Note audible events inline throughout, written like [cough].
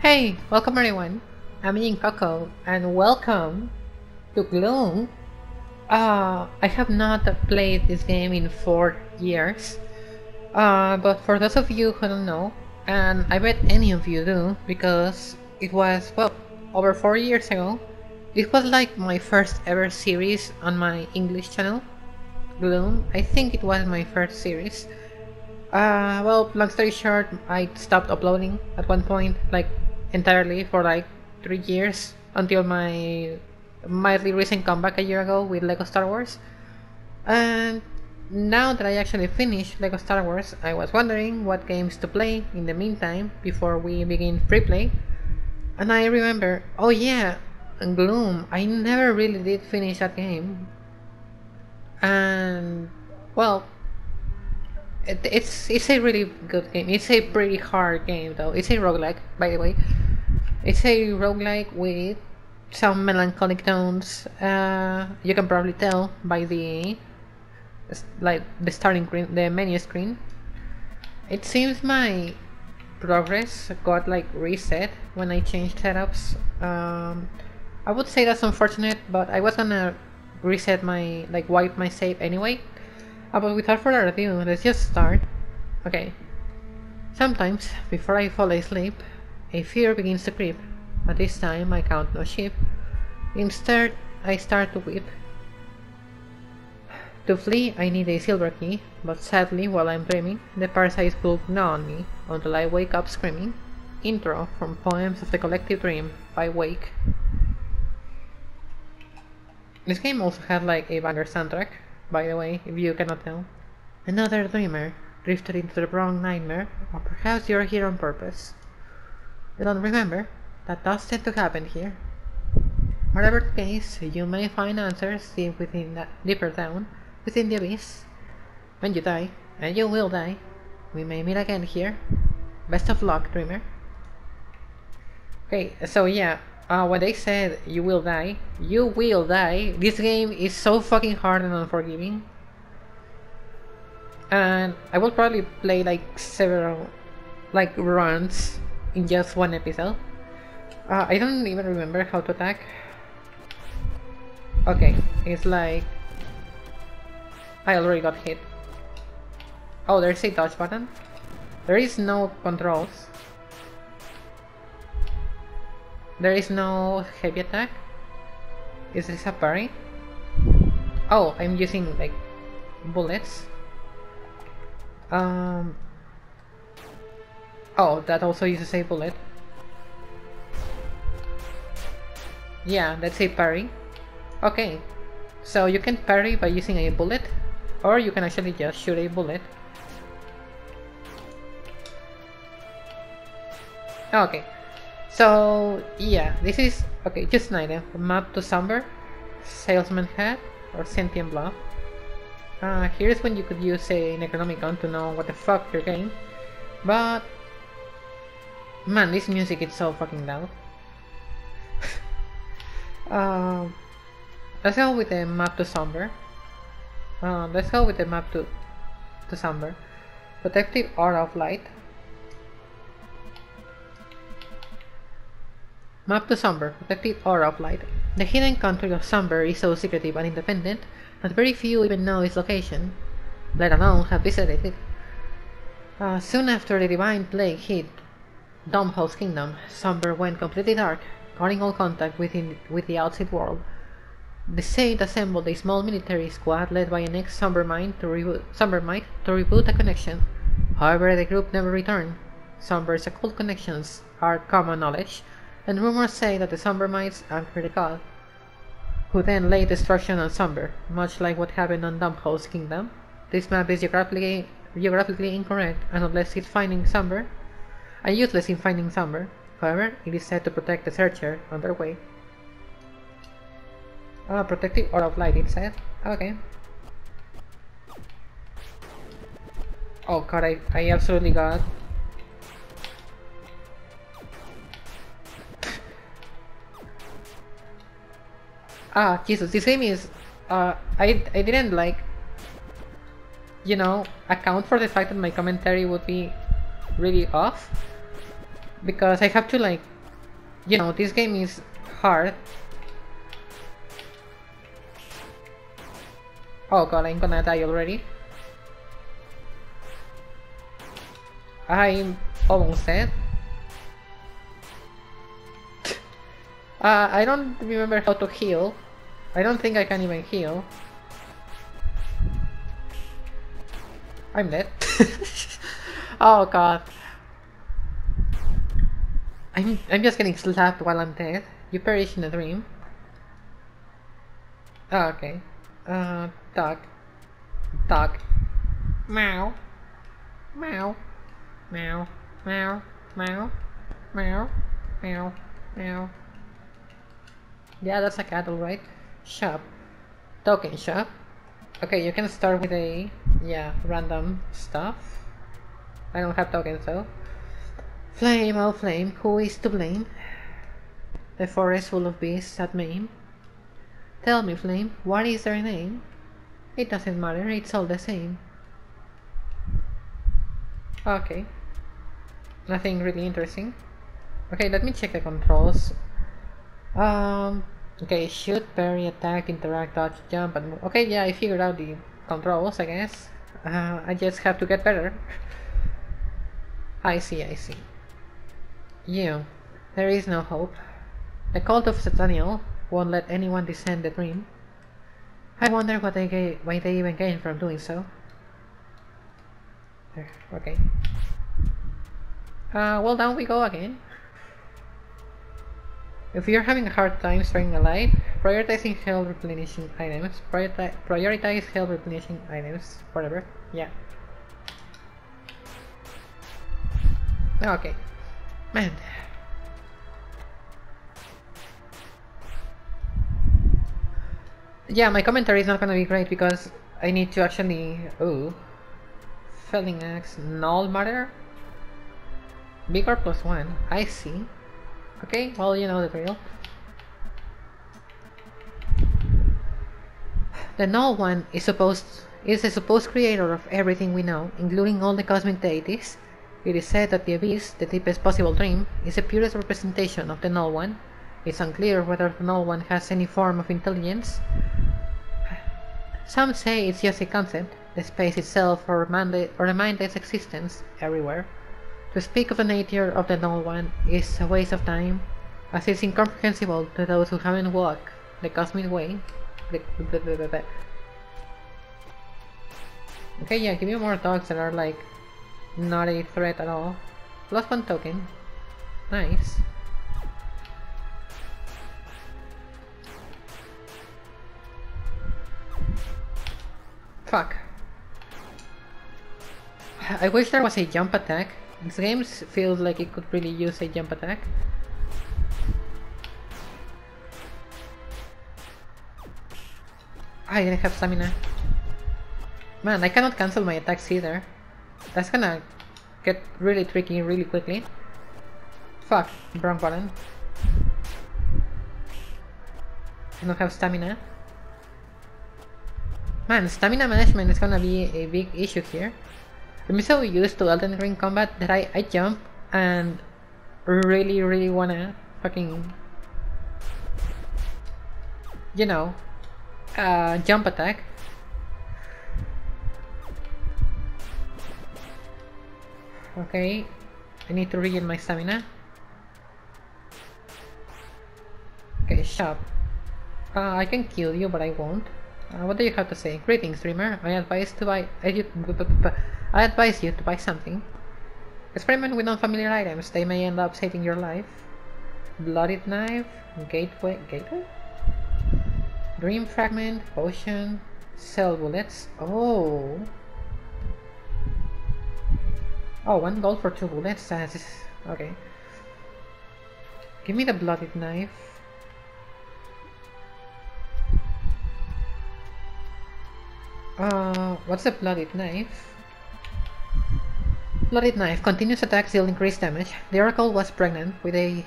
Hey, welcome everyone. I'm AgentCucco and welcome to Gloom. Uh, I have not played this game in four years. Uh, but for those of you who don't know, and I bet any of you do, because it was, well, over four years ago, it was like my first ever series on my English channel, Gloom. I think it was my first series. Uh, well, long story short, I stopped uploading at one point, like entirely for like three years until my mildly recent comeback a year ago with Lego Star Wars. And now that I actually finished Lego Star Wars, I was wondering what games to play in the meantime before we begin free play. And I remember, oh yeah, Gloom, I never really did finish that game. And, well, it, it's it's a really good game. It's a pretty hard game though. It's a roguelike, by the way. It's a roguelike with some melancholic tones. Uh, you can probably tell by the like the starting screen, the menu screen. It seems my progress got like reset when I changed setups. Um, I would say that's unfortunate, but I was gonna reset my like wipe my save anyway uh, but without further ado, let's just start. Okay. Sometimes, before I fall asleep, a fear begins to creep. But this time I count no sheep. Instead, I start to weep. To flee, I need a silver key, but sadly, while I'm dreaming, the parasites will gnaw on me until I wake up screaming. Intro from Poems of the Collective Dream by Wake. This game also had like a banger soundtrack, by the way, if you cannot tell. Another dreamer, drifted into the wrong nightmare, or perhaps you're here on purpose. You don't remember? That does tend to happen here. Whatever the case, you may find answers deep within that deeper down, within the abyss. When you die, and you will die, we may meet again here. Best of luck, dreamer. Okay, so yeah, uh, when they said you will die, you will die. This game is so fucking hard and unforgiving. And I will probably play like several like runs in just one episode. Uh, I don't even remember how to attack. Okay, it's like I already got hit. Oh, there's a dodge button. There is no controls. There is no heavy attack? Is this a parry? Oh, I'm using like bullets. Um. Oh, that also uses a bullet. Yeah, that's a parry. Okay, so you can parry by using a bullet, or you can actually just shoot a bullet. Okay, so yeah, this is okay. Just an item. Map to Somber, Salesman Hat, or Sentient Bluff. Uh, here's when you could use a Necronomicon to know what the fuck you're getting. But man, this music is so fucking loud. uh, [laughs] let's go with the map to Somber. Uh, let's go with the map to to Somber. Protective Aura of Light. Map to Somber, Protective Aura of Light. The hidden country of Somber is so secretive and independent that very few even know its location, let alone have visited it. Uh, soon after the Divine Plague hit Dumbhouse Kingdom, Somber went completely dark, cutting all contact within, with the outside world. The Saint assembled a small military squad led by an ex-Somber Might to, to reboot a connection. However, the group never returned. Somber's occult connections are common knowledge, and rumors say that the Somber Mites anchored the god, who then laid destruction on Somber, much like what happened on Dumbhouse Kingdom. This map is geographically, geographically incorrect and unless it's finding Somber, and useless in finding Somber. However, it is said to protect the searcher on their way. Oh, protective aura of light, it said. Okay. Oh god, I, I absolutely got [laughs] ah Jesus this game is uh I I didn't like you know account for the fact that my commentary would be really off because I have to like, you know, this game is hard. Oh god, I'm gonna die already. I'm almost dead. [laughs] uh, I don't remember how to heal. I don't think I can even heal. I'm dead. [laughs] [laughs] oh god. I'm I'm just getting slapped while I'm dead. You perish in a dream. Oh, okay. Uh, dog. Dog. Meow. Meow. Meow. Meow. Meow. Meow. Meow. Meow. Yeah, that's a cat, alright. Shop. Token shop. Okay, you can start with a, yeah, random stuff. I don't have tokens though. Flame, oh flame, who is to blame? The forest full of beasts that maim. Tell me, flame, what is their name? It doesn't matter, it's all the same. Okay. Nothing really interesting. Okay, let me check the controls. Um, Okay, shoot, parry, attack, interact, dodge, jump, and move. Okay, yeah, I figured out the controls, I guess. Uh, I just have to get better. [laughs] I see, I see. You, there is no hope. The cult of Sataniel won't let anyone descend the dream. I wonder what they why they even gain from doing so. Okay. Uh, well, down we go again. If you're having a hard time staying alive, prioritizing health replenishing items, prioritize, prioritize health replenishing items, whatever, yeah. Ah, okay. Man. Yeah, my commentary is not gonna be great because I need to actually... Oh. Felling axe, null matter? Bigger plus one, I see. Okay, well, you know the drill. The Null One is supposed is the supposed creator of everything we know, including all the cosmic deities. It is said that the Abyss, the deepest possible dream, is the purest representation of the Null One. It's unclear whether the Null One has any form of intelligence. Some say it's just a concept, the space itself or, or a mindless existence everywhere. To speak of the nature of the Null One is a waste of time, as it's incomprehensible to those who haven't walked the cosmic way. Okay, yeah, give me more dogs that are like not a threat at all. Lost one token. Nice. Fuck. I wish there was a jump attack this game feels like it could really use a jump attack. I didn't have stamina. Man, I cannot cancel my attacks either. That's gonna get really tricky really quickly. Fuck, wrong button. I don't have stamina. Man, stamina management is gonna be a big issue here. I'm so used to Elden Ring combat that I, I jump and really, really wanna fucking, you know, uh, jump attack. Okay, I need to regain my stamina. Okay, shop. Uh, I can kill you, but I won't. Uh, what do you have to say? Greetings, dreamer. I advise to buy. I advise you to buy something. Experiment with non-familiar items. They may end up saving your life. Blooded knife. Gateway. Gateway. Dream fragment. Potion. Sell bullets. Oh. Oh, one gold for two bullets. That's okay. Give me the bloodied knife. Uh, what's a bloodied knife? Bloodied knife. Continuous attacks deal increased damage. The Oracle was pregnant with a...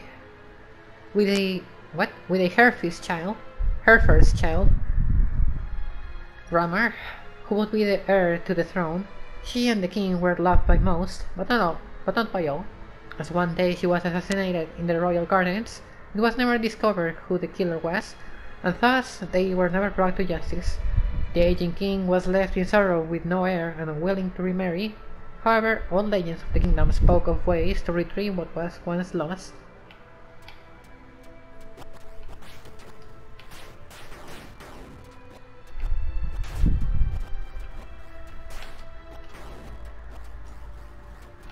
With a... What? With a Herphys child. Her first child. Ramar, who would be the heir to the throne. She and the king were loved by most, but not all, but not by all. As one day she was assassinated in the royal gardens, it was never discovered who the killer was, and thus they were never brought to justice. The aging king was left in sorrow with no heir and unwilling to remarry. However, all legends of the kingdom spoke of ways to retrieve what was once lost.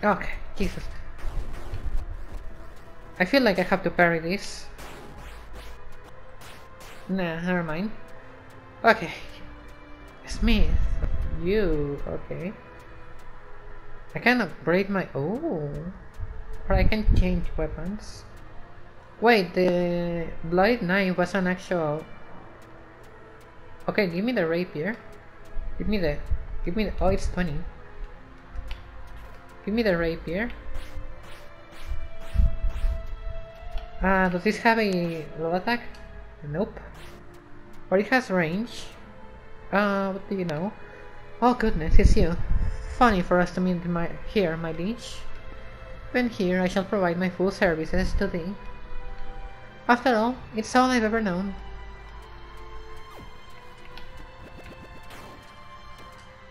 Okay, Jesus. I feel like I have to parry this. Nah, never mind. Okay. Smith. You. Okay. I can upgrade my... Oh. Or I can change weapons. Wait, the Bloody Knife was an actual... Okay, give me the rapier. Give me the... Give me the... Oh, it's 20. Give me the rapier. Uh, does this have a low attack? Nope. But it has range. Uh, what do you know? Oh goodness, it's you. Funny for us to meet my here, my liege. When here, I shall provide my full services to thee. After all, it's all I've ever known.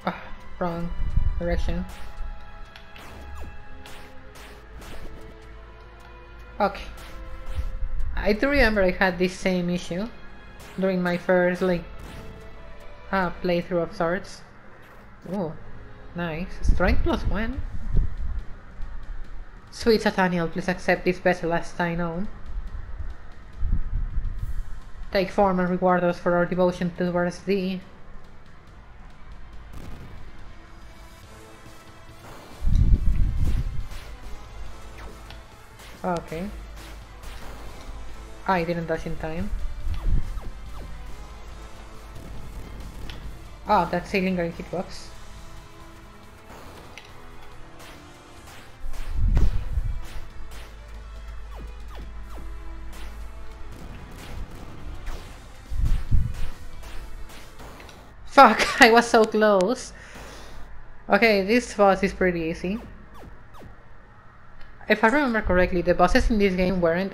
Ah, wrong direction. Okay. I do remember I had this same issue during my first like uh, playthrough of Swords. Oh, nice. Strength plus one. Sweet Sataniel, please accept this vessel as thine own. Take form and reward us for our devotion towards thee. Okay. I didn't dash in time. Ah, that's a lingering hitbox. Fuck, [laughs] I was so close. Okay, this boss is pretty easy. If I remember correctly, the bosses in this game weren't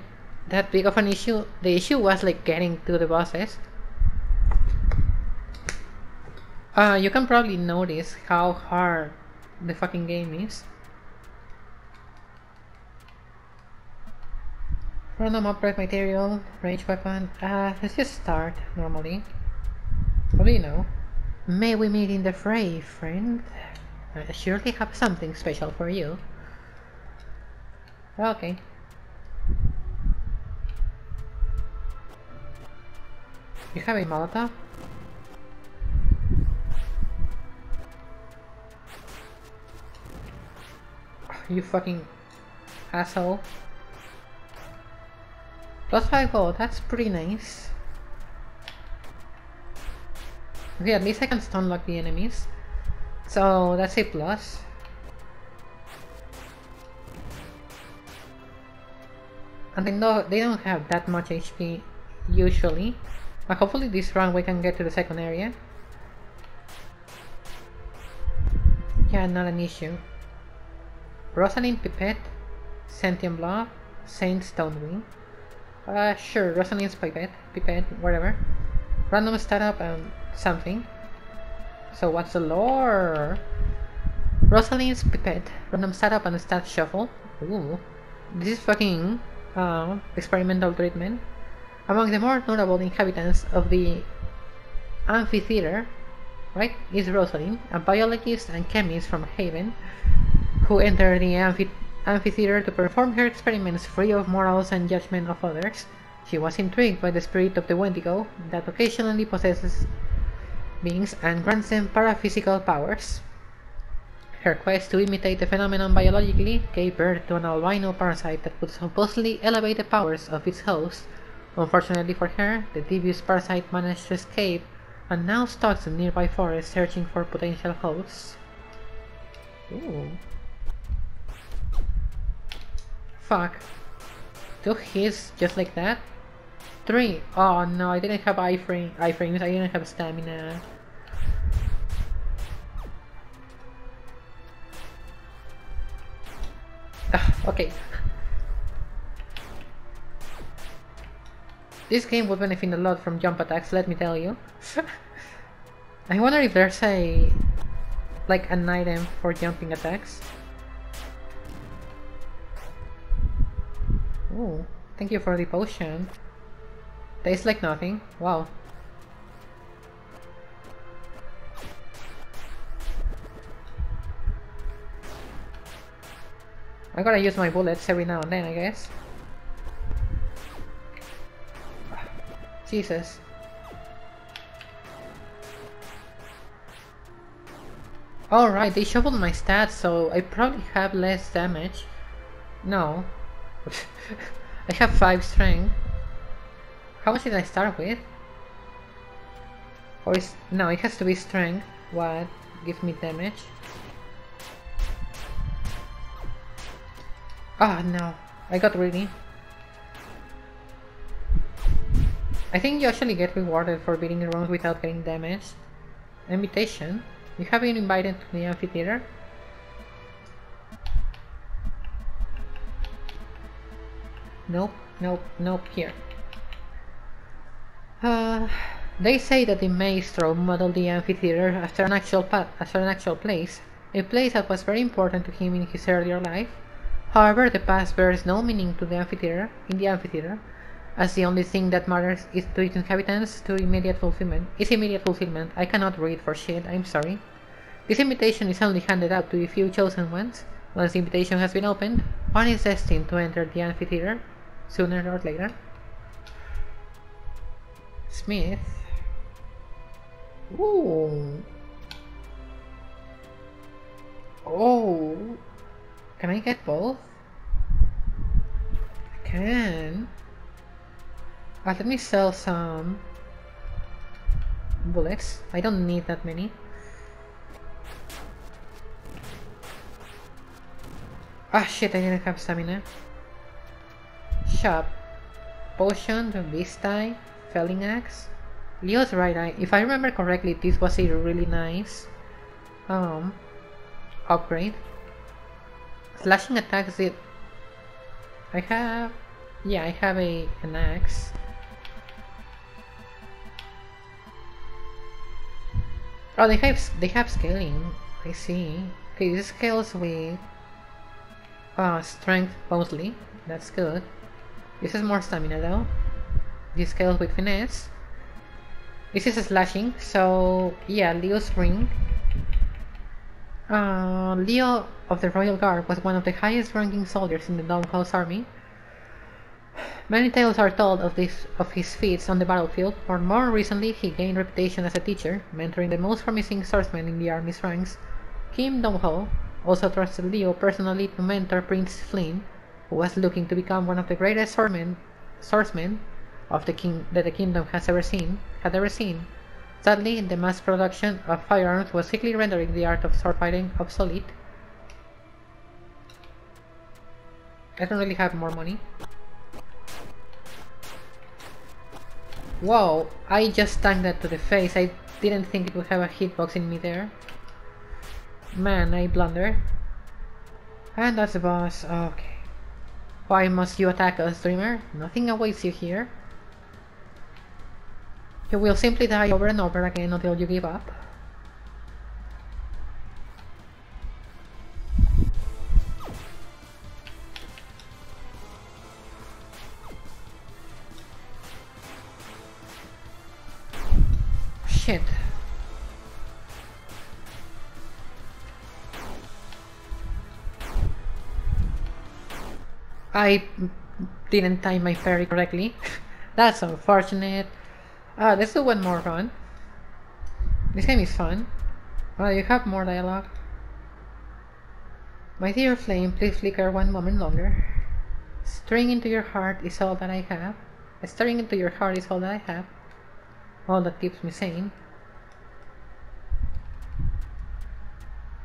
that big of an issue. The issue was like getting to the bosses. Uh, you can probably notice how hard the fucking game is. Random upgrade material, range weapon. Uh, let's just start normally. What know? May we meet in the fray, friend? I surely have something special for you. Ah, okay. You have a Molotov? Oh, you fucking asshole. Plus 5 gold, that's pretty nice. Okay, at least I can stun lock the enemies. So that's a plus. And they, know, they don't have that much HP usually. But hopefully this round we can get to the second area. Yeah, not an issue. Rosalind Pipette, Sentient Blob, Saint Stonewing. Uh, sure, Rosalind's Pipette, Pipette, whatever. Random startup and something. So what's the lore? Rosalind's Pipette, random startup and stat shuffle. Ooh, this is fucking uh, experimental treatment. Among the more notable inhabitants of the amphitheater, right, is Rosalind, a biologist and chemist from Haven, who entered the amphi amphitheater to perform her experiments free of morals and judgment of others. She was intrigued by the spirit of the Wendigo that occasionally possesses beings and grants them paraphysical powers. Her quest to imitate the phenomenon biologically gave birth to an albino parasite that could supposedly elevate the powers of its host Unfortunately for her, the devious parasite managed to escape and now stalks the nearby forest searching for potential hosts. Ooh. Fuck. Two hits just like that? Three! Oh no, I didn't have iframe, iframes, I didn't have stamina. [sighs] okay. This game would benefit a lot from jump attacks, let me tell you. [laughs] I wonder if there's a... like an item for jumping attacks. Oh, thank you for the potion. Tastes like nothing. Wow. I gotta use my bullets every now and then, I guess. Jesus. Alright, they shuffled my stats, so I probably have less damage. No. [laughs] I have 5 strength. How much did I start with? Or is... No, it has to be strength. What gives me damage? Ah, oh, no. I got greedy. I think you actually get rewarded for beating the rooms without getting damaged. Invitation. You have been invited to the amphitheater. Nope, nope, nope, here. Uh, they say that the maestro modeled the amphitheater after an actual after an actual place, a place that was very important to him in his earlier life. However, the past bears no meaning to the amphitheater, in the amphitheater, as the only thing that matters is to its inhabitants to immediate fulfillment. Is immediate fulfillment. I cannot read for shit, I'm sorry. This invitation is only handed out to a few chosen ones. Once the invitation has been opened, one is destined to enter the amphitheater, sooner or later. Smith. Ooh. Oh. Can I get both? I can. Uh, let me sell some bullets. I don't need that many. Ah shit, I didn't have stamina. Shop. Potion, Eye, Felling Axe. Leo's right eye. If I remember correctly, this was a really nice um upgrade. Slashing attacks it. I have. Yeah, I have a an axe. Oh, they have they have scaling. I see. Okay, this scales with uh, strength mostly. That's good. This is more stamina though. This scales with finesse. This is slashing, so yeah, Leo's ring uh, Leo of the Royal Guard was one of the highest ranking soldiers in the Domhnall's army. Many tales are told of, this, of his feats on the battlefield, or more recently he gained reputation as a teacher, mentoring the most promising swordsmen in the army's ranks. Kim Domhnall also trusted Leo personally to mentor Prince Flynn, who was looking to become one of the greatest swordsmen, swordsmen of the king that the kingdom has ever seen, had ever seen. Sadly, the mass production of firearms was quickly rendering the art of sword fighting obsolete. I don't really have more money. Whoa, I just tanked that to the face. I didn't think it would have a hitbox in me there. Man, I blunder. And that's the boss. Okay. Why must you attack us, Dreamer? Nothing awaits you here. You will simply die over and over again until you give up. Shit. I didn't time my parry correctly. [laughs] That's unfortunate. Ah, let's do one more run. This game is fun. Well, you have more dialogue. My dear flame, please flicker one moment longer. Staring into your heart is all that I have. Staring into your heart is all that I have. All that keeps me sane.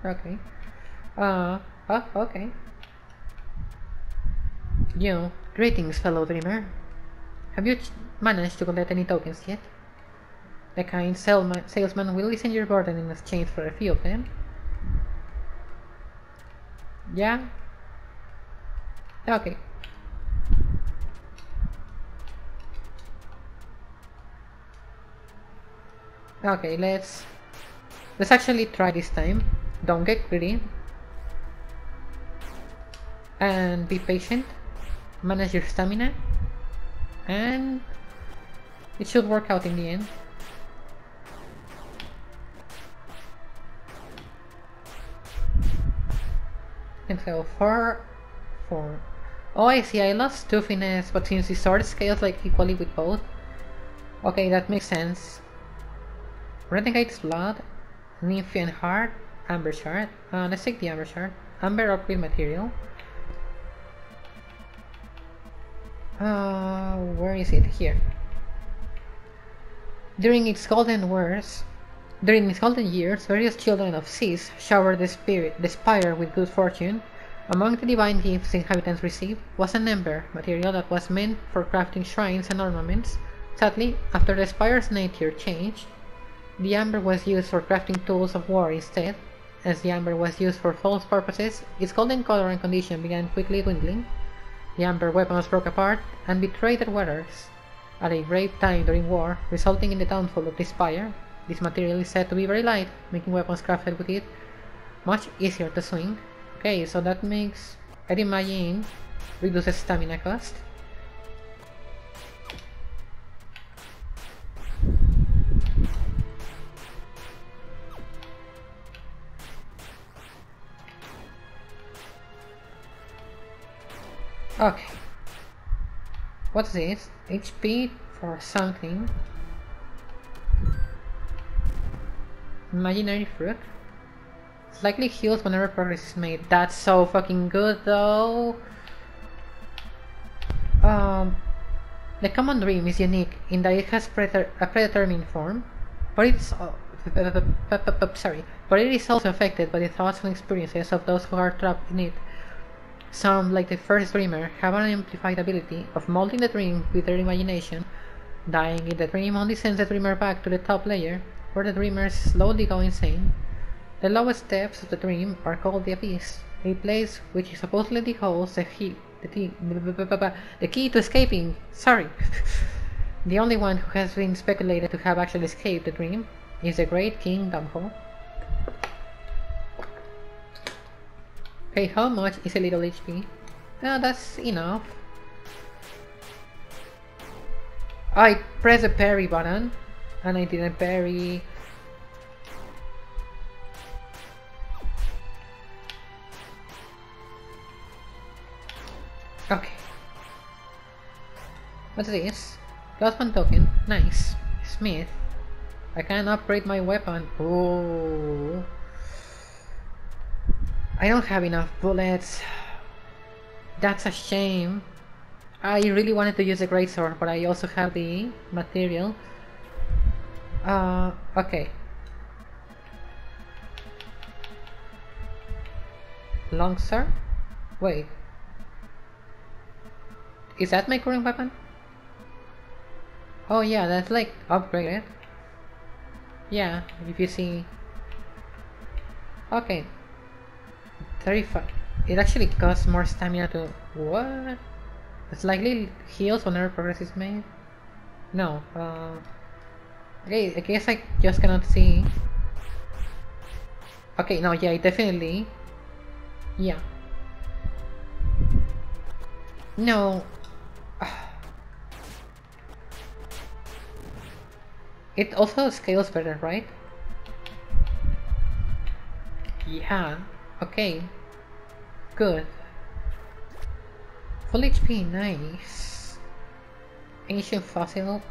Okay. Uh, oh, okay. You, know, greetings, fellow dreamer. Have you managed to collect any tokens yet? The kind salesman will listen your burden in exchange for a few of them. Yeah? Okay. Okay, let's let's actually try this time. Don't get greedy. And be patient. Manage your stamina. And it should work out in the end. And so four four. Oh I see I lost two finesse, but since the sword scales like equally with both. Okay, that makes sense. Renegade's Blood, Nymphian Heart, Amber Shard. Uh, let's take the Amber Shard. Amber upgrade material. Uh, where is it? Here. During its golden wars, during its golden years, various children of seas showered the spirit, the spire with good fortune. Among the divine gifts inhabitants received was an ember, material that was meant for crafting shrines and ornaments. Sadly, after the spire's nature changed, the amber was used for crafting tools of war instead. As the amber was used for false purposes, its golden color and condition began quickly dwindling. The amber weapons broke apart and betrayed their wearers at a brave time during war, resulting in the downfall of the spire. This material is said to be very light, making weapons crafted with it much easier to swing. Okay, so that makes I'd imagine reduces stamina cost. Okay. What's this? HP for something. Imaginary fruit. Slightly heals whenever progress is made. That's so fucking good though. Um, the common dream is unique in that it has a predetermined form, but it's uh, sorry, but it is also affected by the thoughts and experiences of those who are trapped in it. Some, like the first dreamer, have an amplified ability of molding the dream with their imagination. Dying in the dream only sends the dreamer back to the top layer, where the dreamers slowly go insane. The lowest depths of the dream are called the Abyss, a place which supposedly holds the key, the, the key to escaping. Sorry. [laughs] the only one who has been speculated to have actually escaped the dream is the great King Dumho. Okay, how much is a little HP? No, that's enough. I press the parry button and I didn't parry. Okay. What's this? Plus one token. Nice. Smith. I can upgrade my weapon. Oh. I don't have enough bullets. That's a shame. I really wanted to use a great sword, but I also have the material. Uh, okay. Long sword? Wait. Is that my current weapon? Oh yeah, that's like upgraded. Yeah, if you see. Okay, 35. It actually costs more stamina to... What? It's likely heals whenever progress is made? No. Uh, okay, I guess I just cannot see. Okay, no, yeah, definitely. Yeah. No. [sighs] It also scales better, right? Yeah. Okay. Good. Full HP, nice. Ancient Fossil.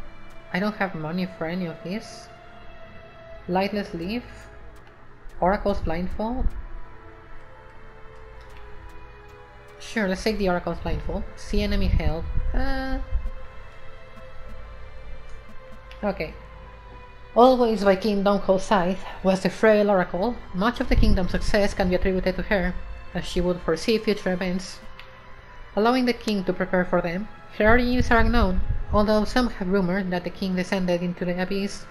I don't have money for any of this. Lightless Leaf. Oracle's Blindfold. Sure, let's take the Oracle's Blindfold. See enemy health. Uh... Okay. Always by King Dunkel side was the frail oracle, much of the kingdom's success can be attributed to her, as she would foresee future events. Allowing the king to prepare for them, her origins are unknown, although some have rumored that the king descended into the abyss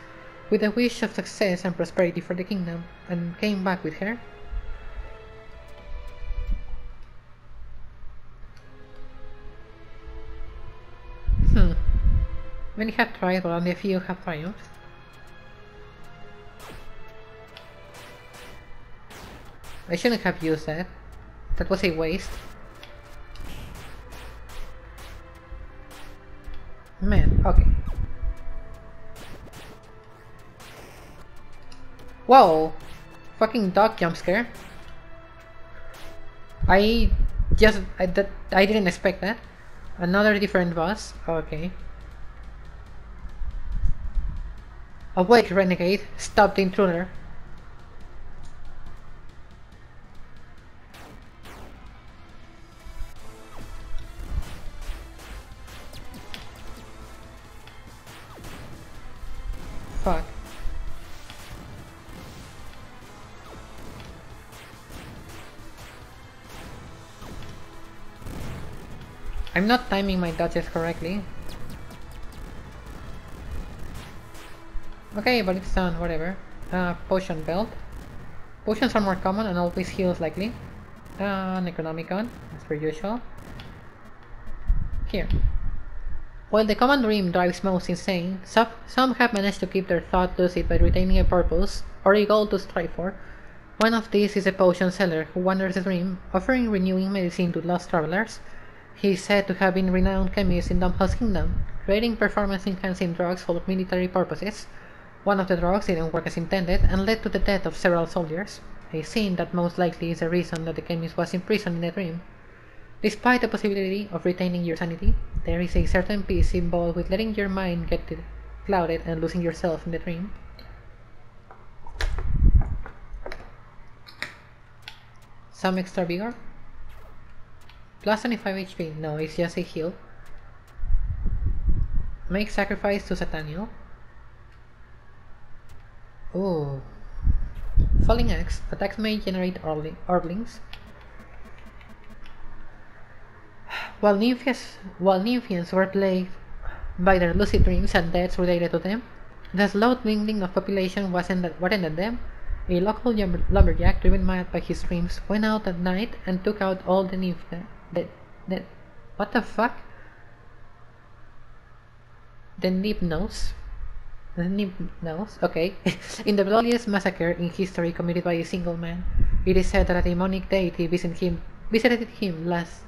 with a wish of success and prosperity for the kingdom, and came back with her. Hmm. Many have tried, but only a few have triumphed. I shouldn't have used that. That was a waste. Man, okay. Whoa! Fucking dog jump scare. I just I that I didn't expect that. Another different boss. Okay. Awake, renegade! Stop the intruder! Not timing my dodges correctly. Okay, but it's done, whatever. Uh, potion belt. Potions are more common and always heals likely. Uh, Necronomicon, as per usual. Here. While the common dream drives most insane, some, some have managed to keep their thought lucid by retaining a purpose, or a goal to strive for. One of these is a potion seller who wanders the dream, offering renewing medicine to lost travelers. He is said to have been renowned chemist in Dumbhouse Kingdom, creating performance-enhancing drugs for military purposes. One of the drugs didn't work as intended and led to the death of several soldiers, a scene that most likely is the reason that the chemist was imprisoned in a dream. Despite the possibility of retaining your sanity, there is a certain peace involved with letting your mind get clouded and losing yourself in the dream. Some extra vigor? Plus 25 HP. No, it's just a heal. Make sacrifice to Sataniel. Ooh. Falling Axe. Attacks may generate Orblings. While Nymphians, while Nymphians were plagued by their lucid dreams and deaths related to them, the slow dwindling of population wasn't that, what ended them. A local lumberjack, driven mad by his dreams, went out at night and took out all the nymph. The, the, what the fuck? The Nibnos? The Nibnos? Okay. [laughs] in the bloodiest massacre in history committed by a single man, it is said that a demonic deity visited him, visited him last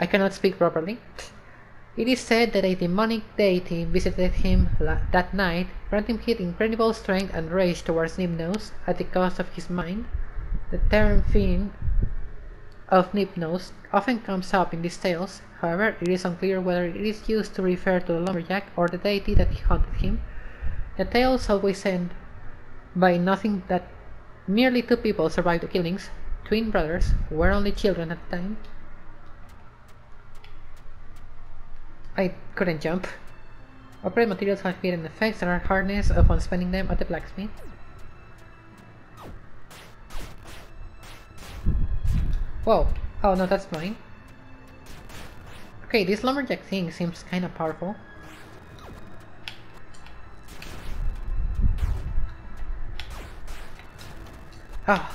I cannot speak properly. It is said that a demonic deity visited him that night, granting him incredible strength and rage towards Nibnos at the cost of his mind. The term fiend of Nibnos often comes up in these tales, however it is unclear whether it is used to refer to the lumberjack or the deity that haunted him. The tales always end by nothing that merely two people survived the killings, twin brothers, who were only children at the time. I couldn't jump. Upgrade materials have hidden effects that are hardness upon spending them at the blacksmith. Whoa. Oh no, that's mine. Okay, this lumberjack thing seems kinda powerful. Ah.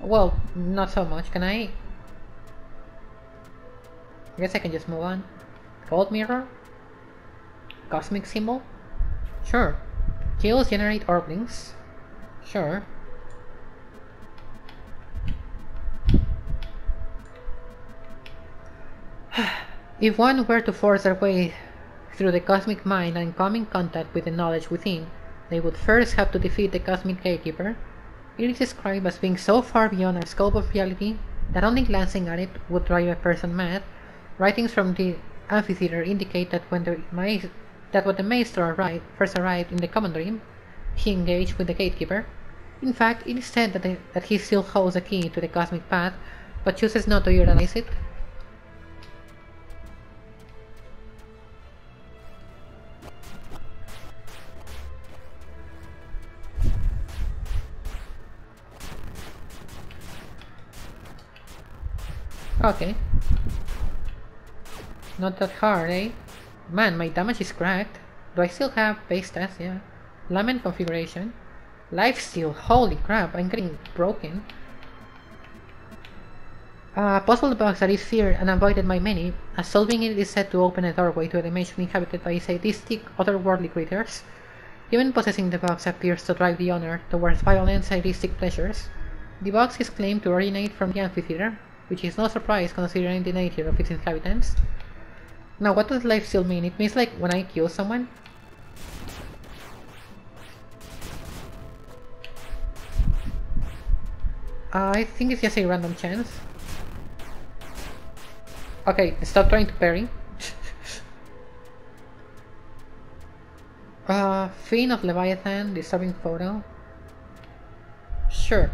Well, not so much. Can I I guess I can just move on. Gold mirror? Cosmic symbol? Sure. Kills generate orblings? Sure. If one were to force their way through the cosmic mind and come in contact with the knowledge within, they would first have to defeat the cosmic gatekeeper. It is described as being so far beyond our scope of reality that only glancing at it would drive a person mad, Writings from the amphitheater indicate that when the that when the maestro arrived, first arrived in the common dream, he engaged with the gatekeeper. In fact, it is said that, the, that he still holds the key to the cosmic path, but chooses not to utilize it. Okay. Not that hard, eh? Man, my damage is cracked. Do I still have base stats? Yeah. Lament configuration. Life steal. Holy crap, I'm getting broken. A puzzle box that is feared and avoided by many, as solving it is said to open a doorway to a dimension inhabited by sadistic, otherworldly creatures. Even possessing the box appears to drive the owner towards violent, sadistic pleasures. The box is claimed to originate from the amphitheater, which is no surprise considering the nature of its inhabitants. Now, what does life steal mean? It means like when I kill someone? I think it's just a random chance. Okay, stop trying to parry. [laughs] uh, Fiend of Leviathan, disturbing photo. Sure.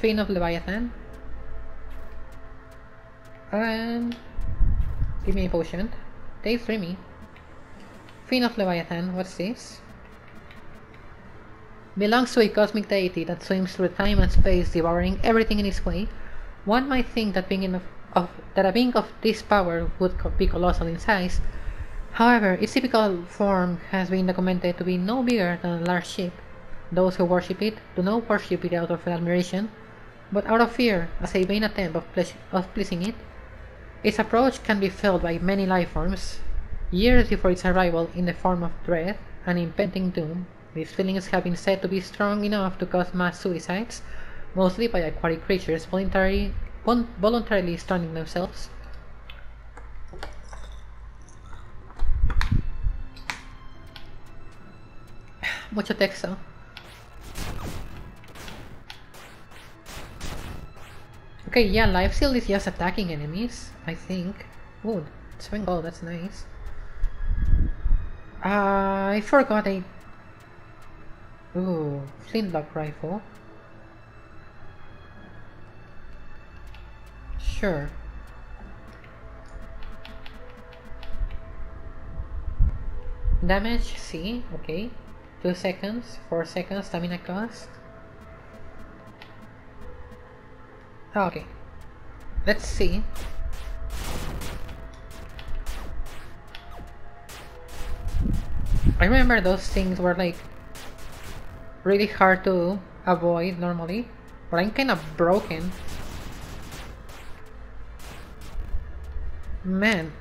Fiend of Leviathan. And... Give me a potion. Daydreamy. Fiend of Leviathan, what's this? Belongs to a cosmic deity that swims through time and space, devouring everything in its way. One might think that being of of, that a being of this power would be colossal in size. However, its typical form has been documented to be no bigger than a large ship. Those who worship it do not worship it out of admiration, but out of fear as a vain attempt of, of pleasing it. Its approach can be felt by many life forms. Years before its arrival in the form of dread and impending doom, these feelings have been said to be strong enough to cause mass suicides, mostly by aquatic creatures voluntarily voluntarily stunning themselves. [sighs] Mucho texto. Okay, yeah, life steal is just attacking enemies, I think. Ooh, 7 gold, that's nice. Uh, I forgot a... Ooh, flintlock rifle. Sure. Damage, C, okay. 2 seconds, 4 seconds, stamina cost. Okay. Let's see. I remember those things were like really hard to avoid normally, but I'm kind of broken Man.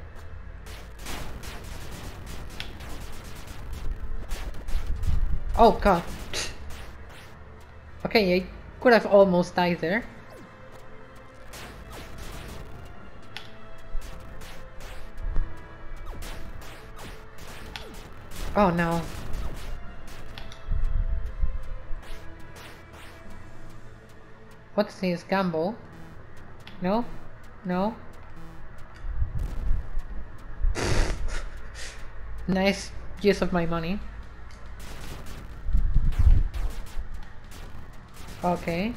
Oh god. [laughs] Okay, I could have almost died there. Oh no. What's this? Gamble? No? No? [laughs] Nice use of my money. Okay.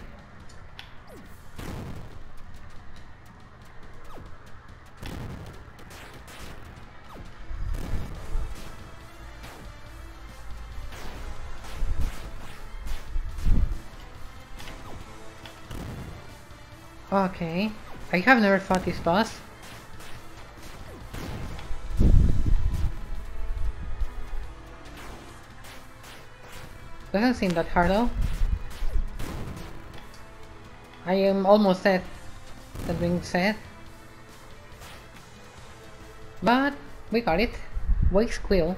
Okay. I have never fought this boss. Doesn't seem that hard though. I am almost dead. That being said. But we got it. Wake's Quill.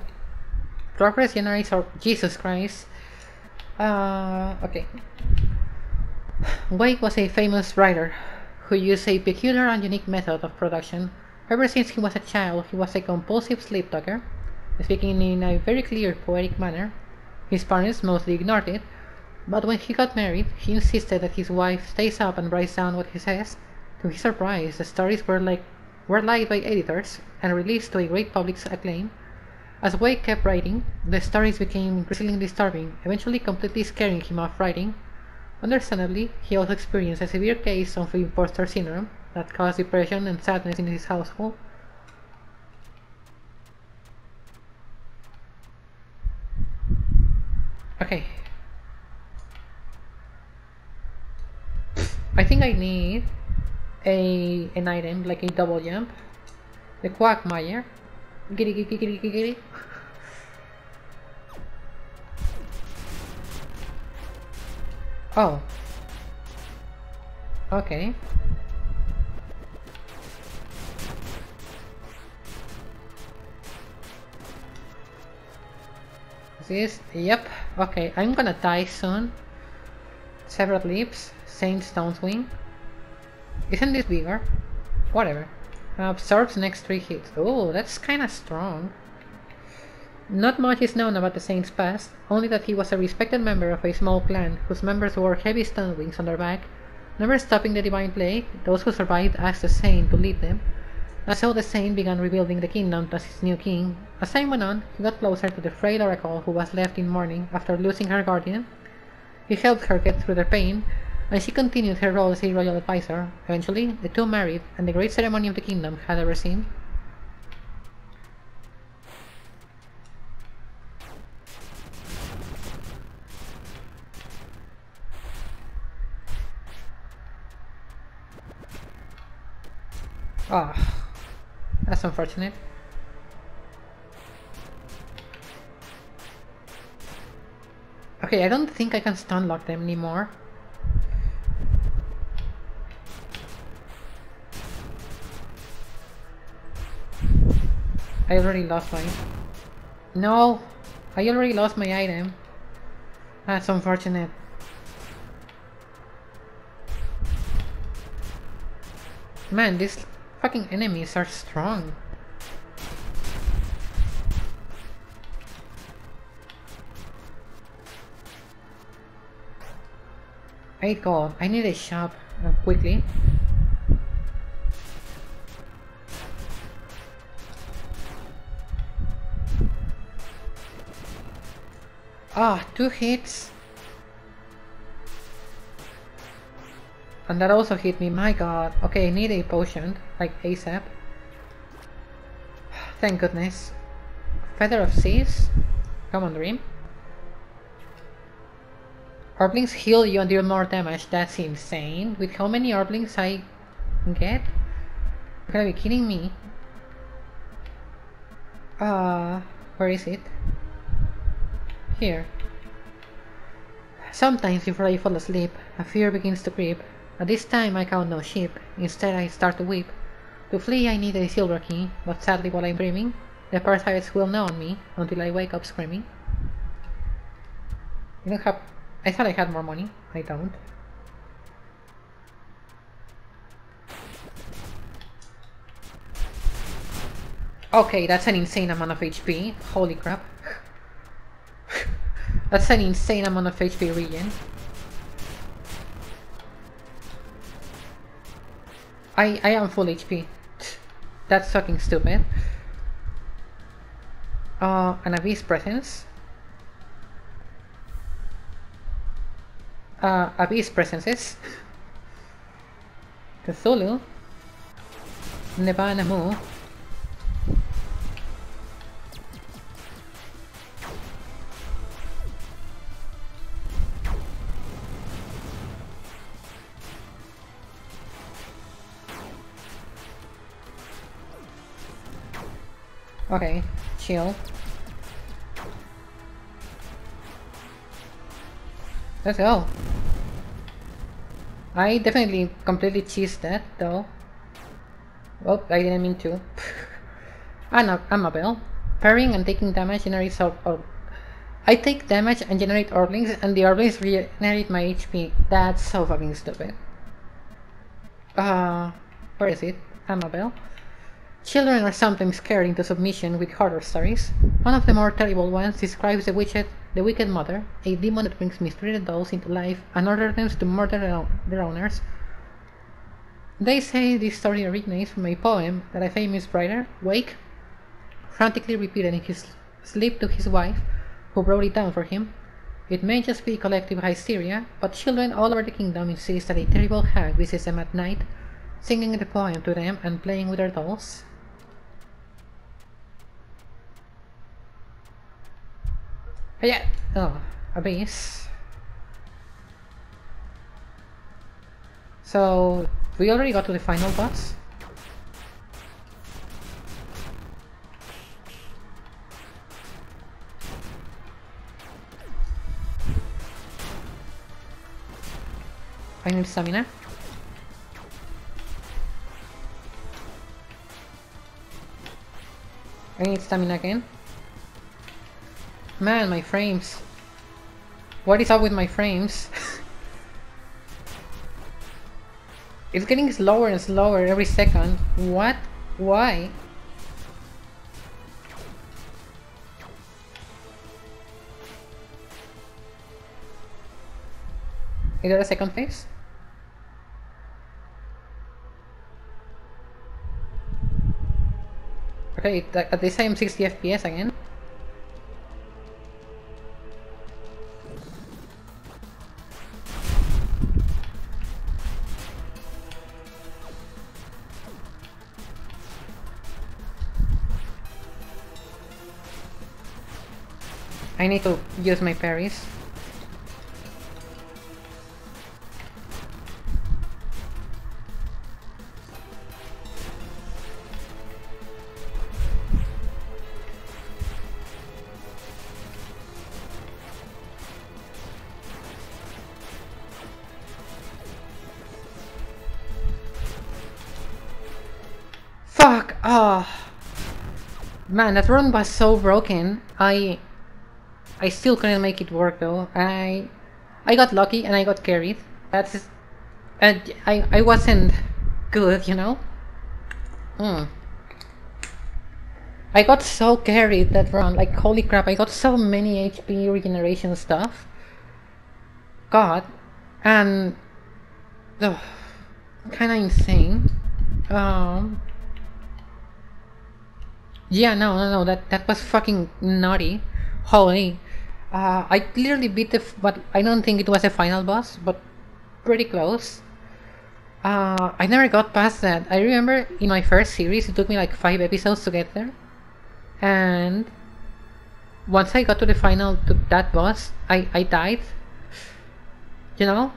Progress generates or Jesus Christ. Uh, okay. Wake was a famous writer who used a peculiar and unique method of production. Ever since he was a child, he was a compulsive sleep talker, speaking in a very clear, poetic manner. His parents mostly ignored it, but when he got married, he insisted that his wife stays up and writes down what he says. To his surprise, the stories were like were liked by editors and released to a great public acclaim. As Wake kept writing, the stories became increasingly disturbing, eventually completely scaring him off writing. Understandably, he also experienced a severe case of imposter syndrome that caused depression and sadness in his household. Okay. I think I need a an item like a double jump. The Quagmire. Giddy giddy giddy giddy Oh. Okay. This, yep. Okay, I'm gonna die soon. Several leaps. Saint Stone's Wing. Isn't this bigger? Whatever. Absorbs next 3 hits. Oh, that's kinda strong. Not much is known about the Saint's past, only that he was a respected member of a small clan whose members wore heavy stone wings on their back, never stopping the divine plague. Those who survived asked the Saint to lead them, and so the Saint began rebuilding the kingdom as his new king. As time went on, he got closer to the frail oracle who was left in mourning after losing her guardian. He helped her get through the pain, and she continued her role as a royal advisor. Eventually, the two married, and the great ceremony of the kingdom had ever seen. Ah, oh, that's unfortunate. Okay, I don't think I can stun lock them anymore. I already lost my... No! I already lost my item. That's unfortunate. Man, these fucking enemies are strong. Eight gold. I need a shop uh, quickly. Ah, two hits. And that also hit me, my god. Okay, I need a potion, like ASAP. [sighs] Thank goodness. Feather of Seas? Come on, Dream. Orblings heal you and deal more damage, that's insane. With how many Orblings I get? You gotta be kidding me. Uh, where is it? Here. Sometimes before I fall asleep, a fear begins to creep. At this time I count no sheep, instead I start to weep. To flee I need a silver key, but sadly while I'm dreaming, the parasites will gnaw on me until I wake up screaming. You don't have I thought I had more money. I don't. Okay, that's an insane amount of HP. Holy crap. [laughs] that's an insane amount of HP regen. I, I am full HP. That's fucking stupid. Uh, an Abyss Presence. uh, Abyss presences, Cthulhu, Nebanamu, Okay, chill. Let's go. I definitely completely cheesed that though. Oh, I didn't mean to. [laughs] I'm a, I'm a Amabel. Parrying and taking damage generates or, I take damage and generate Orblings and the Orblings regenerate my HP. That's so fucking stupid. Uh, where is it? I'm a Amabel. Children are sometimes scared into submission with horror stories. One of the more terrible ones describes the wicked, the wicked mother, a demon that brings mistreated dolls into life and orders them to murder their owners. They say this story originates from a poem that a famous writer, Wake, frantically repeated in his sleep to his wife, who wrote it down for him. It may just be collective hysteria, but children all over the kingdom insist that a terrible hag visits them at night, singing the poem to them and playing with their dolls. Yeah. Oh, a Abyss. So, we already got to the final boss. I need stamina. I need stamina again. Man, my frames. What is up with my frames? [laughs] it's getting slower and slower every second. What? Why? Is there a second phase? Okay, at I am 60 FPS again. Need to use my parries. Fuck! Oh. Man, that run was so broken. I I still couldn't make it work though. I I got lucky and I got carried. That's and I I wasn't good, you know. Hmm. I got so carried that run. Like holy crap! I got so many HP regeneration stuff. God, and oh, kind of insane. Um. Yeah, no, no, no. That that was fucking naughty. Holy. Uh, I clearly beat the, but I don't think it was a final boss, but pretty close. Uh, I never got past that. I remember in my first series, it took me like five episodes to get there, and once I got to the final to that boss, I I died. You know,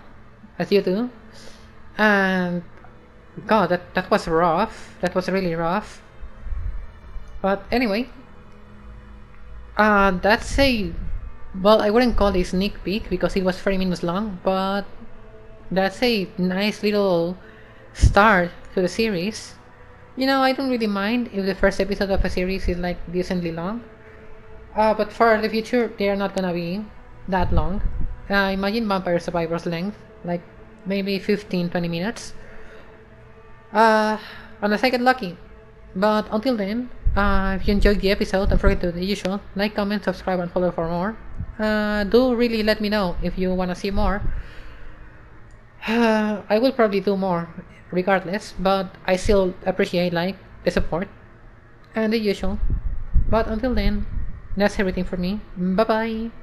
as you do, and God, that that was rough. That was really rough. But anyway, uh, that's a well, I wouldn't call it a sneak peek because it was 30 minutes long, but that's a nice little start to the series. You know, I don't really mind if the first episode of a series is like decently long. Uh, but for the future, they are not gonna be that long. Uh, imagine Vampire Survivors length, like maybe 15-20 minutes. Uh, unless I get lucky. But until then, uh, if you enjoyed the episode, don't forget to do the usual. Like, comment, subscribe, and follow for more. Uh, do really let me know if you want to see more. Uh, [sighs] I will probably do more regardless, but I still appreciate like the support and the usual. But until then, that's everything for me. Bye bye.